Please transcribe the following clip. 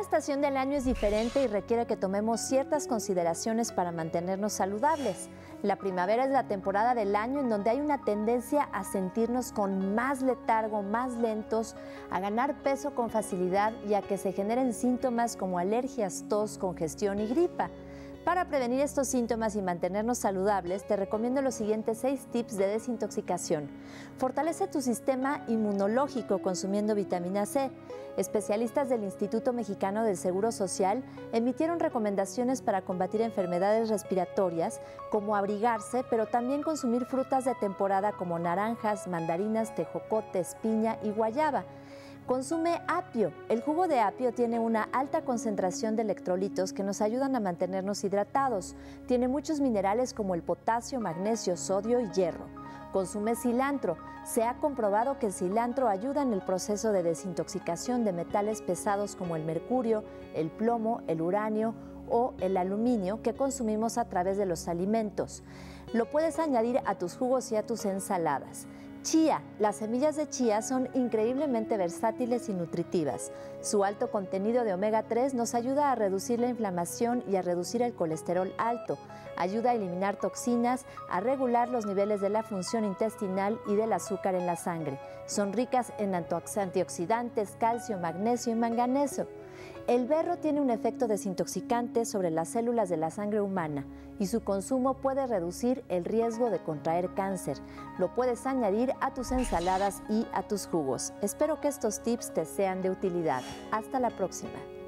Cada estación del año es diferente y requiere que tomemos ciertas consideraciones para mantenernos saludables. La primavera es la temporada del año en donde hay una tendencia a sentirnos con más letargo, más lentos, a ganar peso con facilidad y a que se generen síntomas como alergias, tos, congestión y gripa. Para prevenir estos síntomas y mantenernos saludables, te recomiendo los siguientes seis tips de desintoxicación. Fortalece tu sistema inmunológico consumiendo vitamina C. Especialistas del Instituto Mexicano del Seguro Social emitieron recomendaciones para combatir enfermedades respiratorias, como abrigarse, pero también consumir frutas de temporada como naranjas, mandarinas, tejocotes, piña y guayaba. Consume apio. El jugo de apio tiene una alta concentración de electrolitos que nos ayudan a mantenernos hidratados. Tiene muchos minerales como el potasio, magnesio, sodio y hierro. Consume cilantro. Se ha comprobado que el cilantro ayuda en el proceso de desintoxicación de metales pesados como el mercurio, el plomo, el uranio o el aluminio que consumimos a través de los alimentos. Lo puedes añadir a tus jugos y a tus ensaladas. Chía. Las semillas de chía son increíblemente versátiles y nutritivas. Su alto contenido de omega 3 nos ayuda a reducir la inflamación y a reducir el colesterol alto. Ayuda a eliminar toxinas, a regular los niveles de la función intestinal y del azúcar en la sangre. Son ricas en antioxidantes, calcio, magnesio y manganeso. El berro tiene un efecto desintoxicante sobre las células de la sangre humana y su consumo puede reducir el riesgo de contraer cáncer. Lo puedes añadir a tus ensaladas y a tus jugos. Espero que estos tips te sean de utilidad. Hasta la próxima.